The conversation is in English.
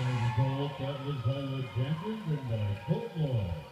And the that was by the Jenkins and by Colt Lloyd.